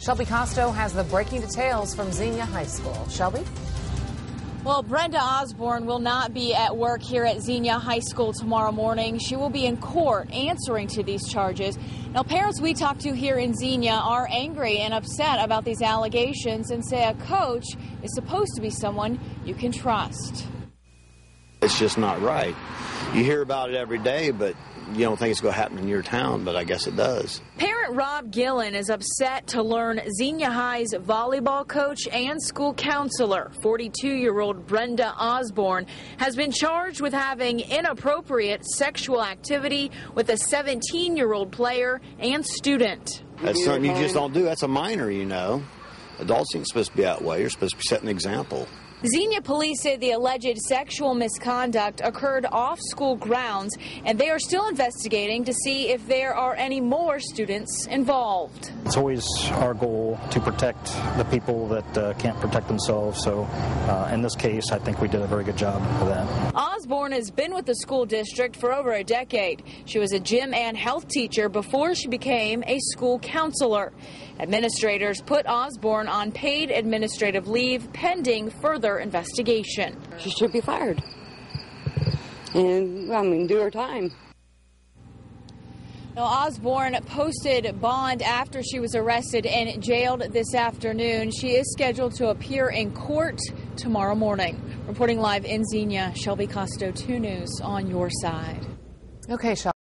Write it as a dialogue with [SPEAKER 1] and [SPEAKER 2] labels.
[SPEAKER 1] Shelby Costo has the breaking details from Xenia High School. Shelby?
[SPEAKER 2] Well, Brenda Osborne will not be at work here at Xenia High School tomorrow morning. She will be in court answering to these charges. Now, parents we talked to here in Xenia are angry and upset about these allegations and say a coach is supposed to be someone you can trust.
[SPEAKER 3] It's just not right. You hear about it every day, but you don't think it's going to happen in your town, but I guess it does.
[SPEAKER 2] Parent Rob Gillen is upset to learn Xenia High's volleyball coach and school counselor, 42 year old Brenda Osborne, has been charged with having inappropriate sexual activity with a 17 year old player and student.
[SPEAKER 3] That's something you just don't do. That's a minor, you know. Adults ain't supposed to be that way. You're supposed to be setting an example.
[SPEAKER 2] Xenia police say the alleged sexual misconduct occurred off school grounds, and they are still investigating to see if there are any more students involved.
[SPEAKER 4] It's always our goal to protect the people that uh, can't protect themselves. So, uh, in this case, I think we did a very good job of that.
[SPEAKER 2] Osborne has been with the school district for over a decade. She was a gym and health teacher before she became a school counselor. Administrators put Osborne on paid administrative leave pending further investigation.
[SPEAKER 5] She should be fired. And, I mean, do her time.
[SPEAKER 2] Now, Osborne posted bond after she was arrested and jailed this afternoon. She is scheduled to appear in court tomorrow morning. Reporting live in Xenia, Shelby Costo, 2 News on your side.
[SPEAKER 1] Okay, Shelby.